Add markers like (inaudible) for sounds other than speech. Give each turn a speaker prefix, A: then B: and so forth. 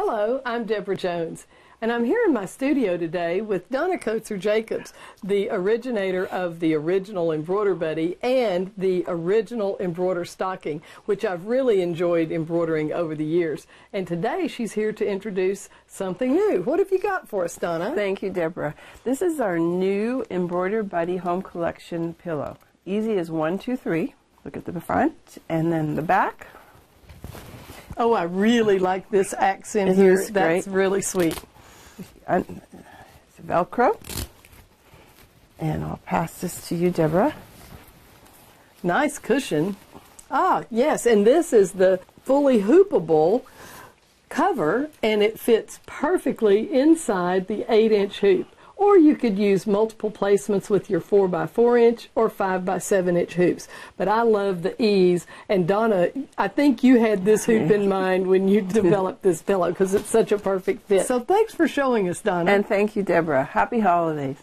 A: Hello, I'm Deborah Jones, and I'm here in my studio today with Donna Kotzer Jacobs, the originator of the original Embroider Buddy and the original embroider stocking, which I've really enjoyed embroidering over the years. And today she's here to introduce something new. What have you got for us, Donna?
B: Thank you, Deborah. This is our new Embroider Buddy Home Collection pillow. Easy as one, two, three. Look at the front and then the back.
A: Oh, I really like this accent
B: Isn't
A: here.
B: this
A: That's
B: great?
A: really sweet.
B: It's Velcro. And I'll pass this to you, Deborah.
A: Nice cushion. Ah, yes, and this is the fully hoopable cover, and it fits perfectly inside the 8 inch hoop. Or you could use multiple placements with your 4 by 4 inch or 5 by 7 inch hoops. But I love the ease. And Donna, I think you had this hoop in mind when you (laughs) developed this pillow because it's such a perfect fit. So thanks for showing us, Donna.
B: And thank you, Deborah. Happy holidays.